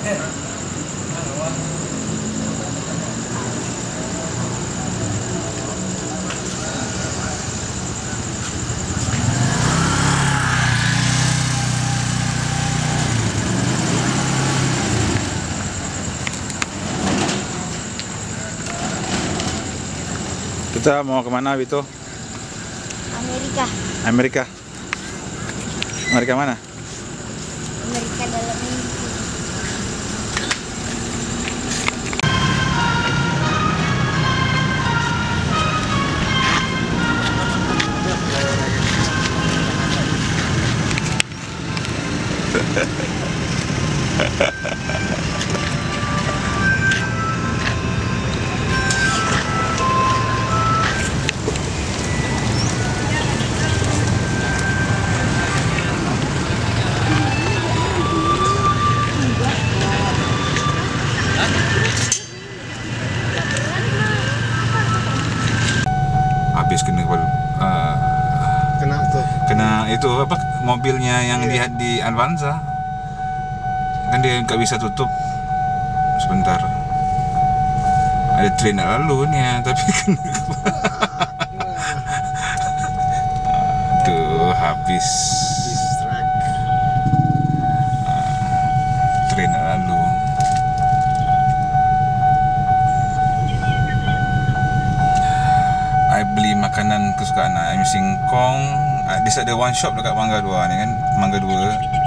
Kita mau ke mana Wito? Amerika Amerika. Amerika mana? Amerika dalam Habis kena uh, Kena tuh. kena itu apa? Mobilnya yang Iya. lihat di Avanza. Kan dia nggak bisa tutup. Sebentar. Ada train lalu nih ya tapi kan tuh habis. Distract. train lalu makanan kesukaan I singkong. Ah, Dia ada one shop dekat Mangga 2 ni kan Mangga 2